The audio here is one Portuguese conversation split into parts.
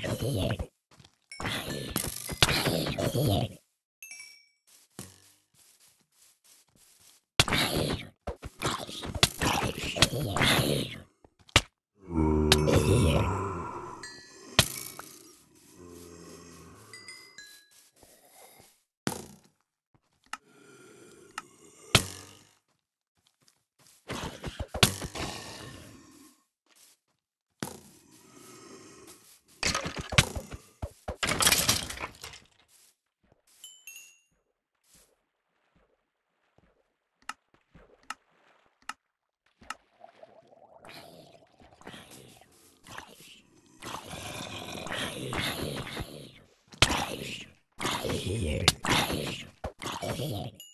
Yeah. hear it.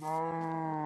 Música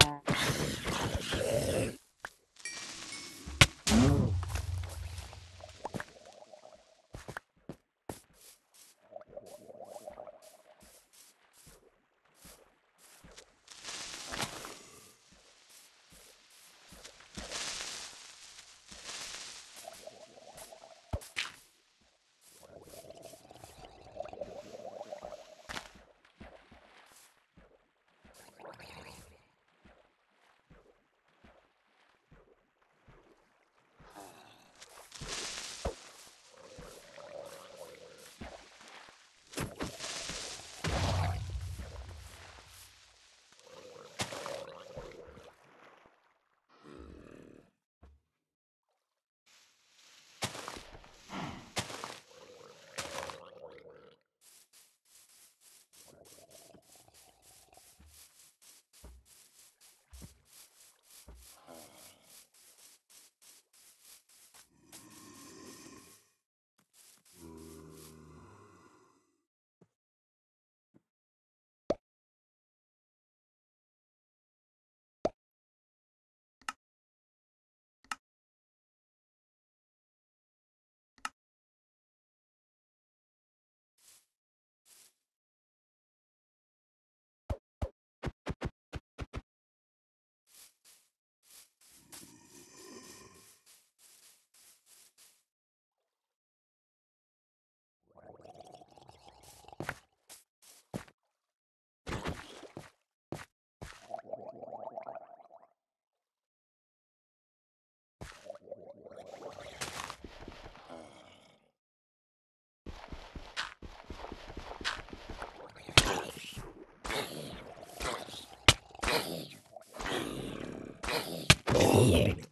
Sim.